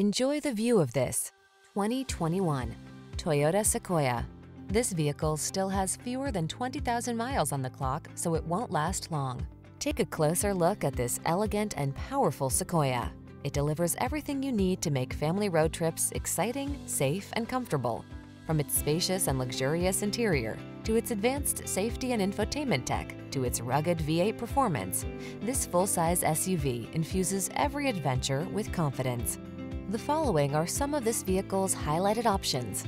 Enjoy the view of this 2021 Toyota Sequoia. This vehicle still has fewer than 20,000 miles on the clock, so it won't last long. Take a closer look at this elegant and powerful Sequoia. It delivers everything you need to make family road trips exciting, safe, and comfortable. From its spacious and luxurious interior, to its advanced safety and infotainment tech, to its rugged V8 performance, this full-size SUV infuses every adventure with confidence. The following are some of this vehicle's highlighted options.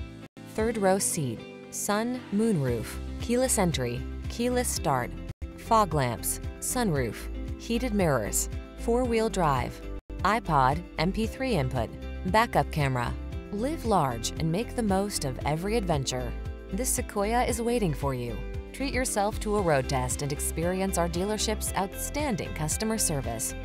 Third row seat, sun, moonroof, keyless entry, keyless start, fog lamps, sunroof, heated mirrors, four-wheel drive, iPod, MP3 input, backup camera. Live large and make the most of every adventure. This Sequoia is waiting for you. Treat yourself to a road test and experience our dealership's outstanding customer service.